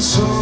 so